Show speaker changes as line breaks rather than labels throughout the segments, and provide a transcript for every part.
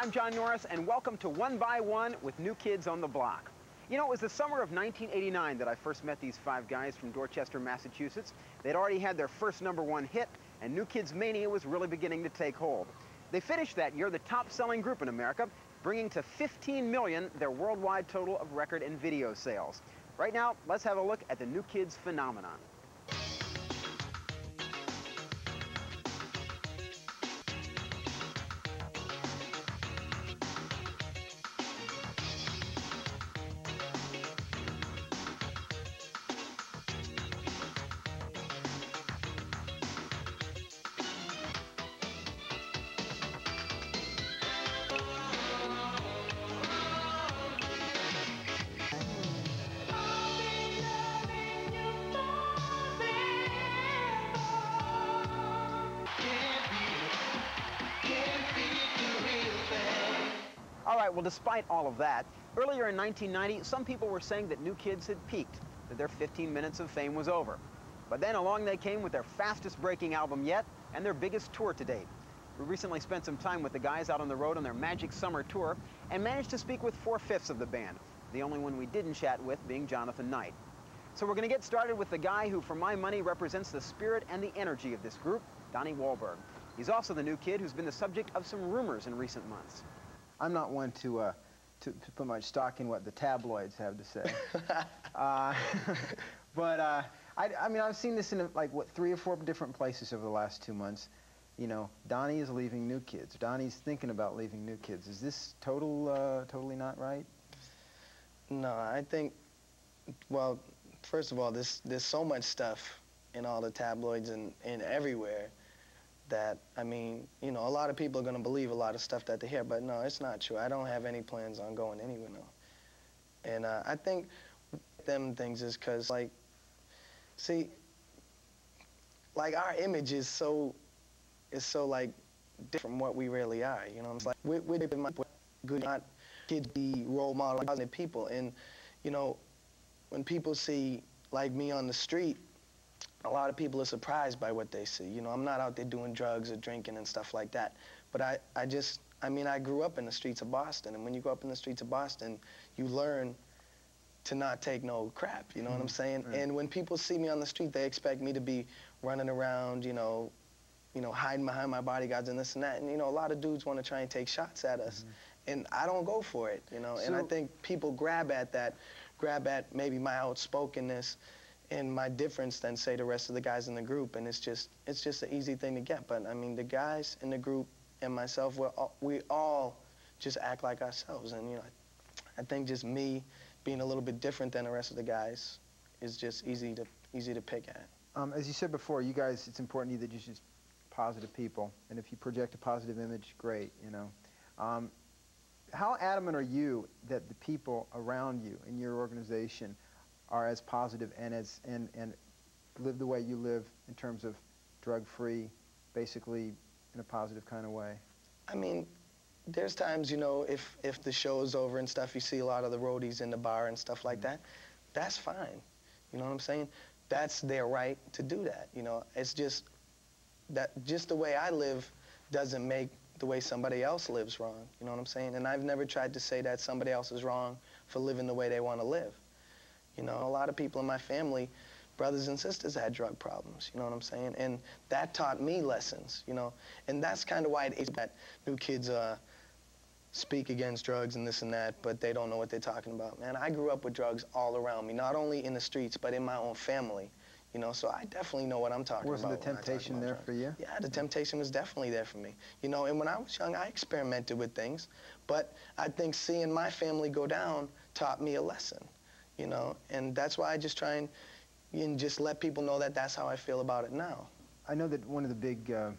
I'm John Norris, and welcome to One by One with New Kids on the Block. You know, it was the summer of 1989 that I first met these five guys from Dorchester, Massachusetts. They'd already had their first number one hit, and New Kids Mania was really beginning to take hold. They finished that year the top-selling group in America, bringing to 15 million their worldwide total of record and video sales. Right now, let's have a look at the New Kids phenomenon. Right, well, despite all of that, earlier in 1990, some people were saying that New Kids had peaked, that their 15 minutes of fame was over. But then along they came with their fastest breaking album yet and their biggest tour to date. We recently spent some time with the guys out on the road on their Magic Summer Tour and managed to speak with four-fifths of the band, the only one we didn't chat with being Jonathan Knight. So we're going to get started with the guy who, for my money, represents the spirit and the energy of this group, Donnie Wahlberg. He's also the new kid who's been the subject of some rumors in recent months. I'm not one to, uh, to, to, put much stock in what the tabloids have to say. uh, but uh, I, I, mean, I've seen this in like what three or four different places over the last two months. You know, Donnie is leaving New Kids. Donnie's thinking about leaving New Kids. Is this total, uh, totally not right?
No, I think. Well, first of all, there's there's so much stuff in all the tabloids and, and everywhere that, I mean, you know, a lot of people are going to believe a lot of stuff that they hear, but no, it's not true. I don't have any plans on going anywhere, now. And uh, I think them things is because, like, see, like our image is so, is so, like, different from what we really are, you know I'm? Like, we're, we're good, not kids be role model positive people. And, you know, when people see, like, me on the street, a lot of people are surprised by what they see. You know, I'm not out there doing drugs or drinking and stuff like that. But I, I just, I mean, I grew up in the streets of Boston. And when you grow up in the streets of Boston, you learn to not take no crap, you know mm -hmm. what I'm saying? Right. And when people see me on the street, they expect me to be running around, you know, you know, hiding behind my bodyguards and this and that. And, you know, a lot of dudes want to try and take shots at us. Mm -hmm. And I don't go for it, you know. So, and I think people grab at that, grab at maybe my outspokenness, and my difference than say the rest of the guys in the group and it's just it's just an easy thing to get but I mean the guys in the group and myself we all, we all just act like ourselves and you know I, I think just me being a little bit different than the rest of the guys is just easy to easy to pick at.
Um, as you said before, you guys, it's important to you that you're just positive people, and if you project a positive image, great, you know. Um, how adamant are you that the people around you in your organization are as positive and as and and live the way you live in terms of drug-free, basically in a positive kind of way?
I mean, there's times, you know, if if the show is over and stuff, you see a lot of the roadies in the bar and stuff like mm -hmm. that. That's fine. You know what I'm saying? That's their right to do that. You know, it's just that just the way I live doesn't make the way somebody else lives wrong. You know what I'm saying? And I've never tried to say that somebody else is wrong for living the way they want to live. You know, a lot of people in my family, brothers and sisters had drug problems, you know what I'm saying? And that taught me lessons, you know? And that's kind of why it is that new kids uh, speak against drugs and this and that, but they don't know what they're talking about. Man, I grew up with drugs all around me, not only in the streets, but in my own family. You know, so I definitely know what I'm talking
Wasn't
about.
Wasn't the temptation there
drugs.
for you?
Yeah, the temptation was definitely there for me. You know, and when I was young, I experimented with things, but I think seeing my family go down taught me a lesson you know, and that's why I just try and, and just let people know that that's how I feel about it now.
I know that one of the big, uh,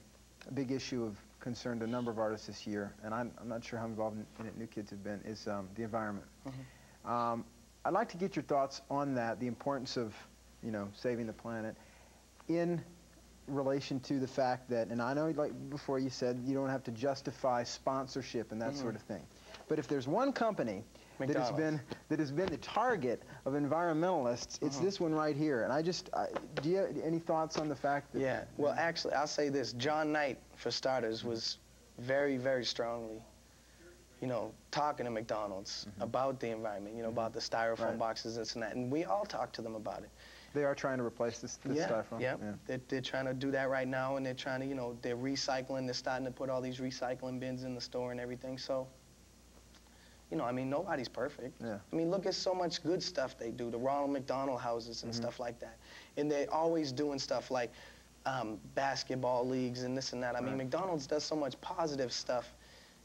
big issue of concern to a number of artists this year, and I'm, I'm not sure how involved in, in, it New Kids have been, is um, the environment. Mm -hmm. um, I'd like to get your thoughts on that, the importance of, you know, saving the planet in relation to the fact that, and I know, like before you said, you don't have to justify sponsorship and that mm -hmm. sort of thing. But if there's one company that has been that has been the target of environmentalists. It's uh -huh. this one right here. And I just, I, do you have any thoughts on the fact that?
Yeah. Well, actually, I'll say this: John Knight, for starters, was very, very strongly you know, talking to McDonald's
Mm-hmm.
about the environment, you know, about the styrofoam
Right.
boxes, this and that. And we all talk to them about it.
They are trying to replace this, this
yeah,
styrofoam.
yeah. They're, they're trying to do that right now, and they're trying to, you know, they're recycling. They're starting to put all these recycling bins in the store and everything. So, you know, I mean, nobody's perfect.
Yeah.
I mean, look at so much good stuff they do, the Ronald McDonald houses and
Mm-hmm.
stuff like that. And they're always doing stuff like um, basketball leagues and this and that. I mean, McDonald's does so much positive stuff,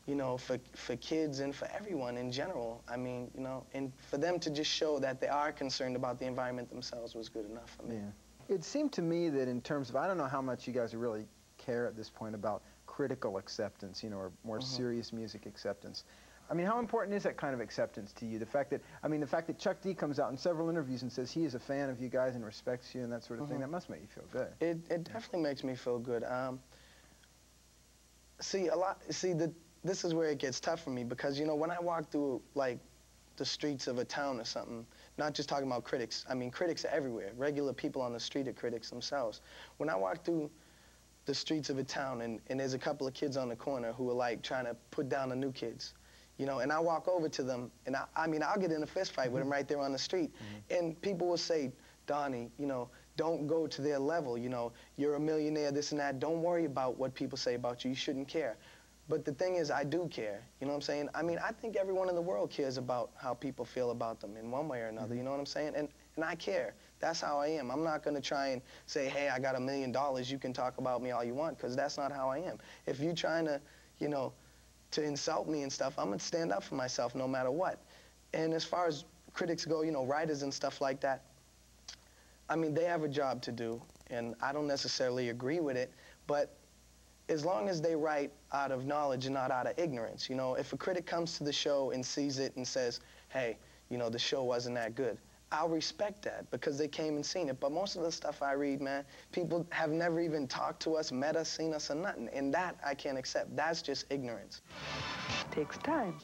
you know, for, for kids and for everyone in general. I mean, you know, and for them to just show that they are concerned about the environment themselves was good enough for me.
Yeah. It seemed to me that in terms of, I don't know how much you guys really care at this point about critical acceptance, you know, or more
Mhm.
serious music acceptance. I mean, how important is that kind of acceptance to you? The fact that, I mean, the fact that Chuck D comes out in several interviews and says he is a fan of you guys and respects you and that sort of thing,
Mhm.
that must make you feel good.
It, it definitely makes me feel good. Um, see, a lot. See, the, this is where it gets tough for me because you know when I walk through like the streets of a town or something, not just talking about critics. I mean, critics are everywhere. Regular people on the street are critics themselves. When I walk through the streets of a town and, and there's a couple of kids on the corner who are like trying to put down the new kids, you know, and I walk over to them and I, I mean, I'll get in a fist fight with them mm-hmm. right there on the street. Mm-hmm. And people will say, Donnie, you know, don't go to their level. You know, you're a millionaire, this and that. Don't worry about what people say about you. You shouldn't care. But the thing is, I do care. You know what I'm saying? I mean, I think everyone in the world cares about how people feel about them in one way or another. Mm-hmm. You know what I'm saying? And and I care. That's how I am. I'm not going to try and say, hey, I got a million dollars. You can talk about me all you want, because that's not how I am. If you're trying to, you know, to insult me and stuff, I'm to stand up for myself no matter what. And as far as critics go, you know, writers and stuff like that, I mean, they have a job to do, and I don't necessarily agree with it, but as long as they write out of knowledge and not out of ignorance, you know, if a critic comes to the show and sees it and says, hey, you know, the show wasn't that good, I'll respect that because they came and seen it. But most of the stuff I read, man, people have never even talked to us, met us, seen us, or nothing. And that I can't accept. That's just ignorance.
Takes time.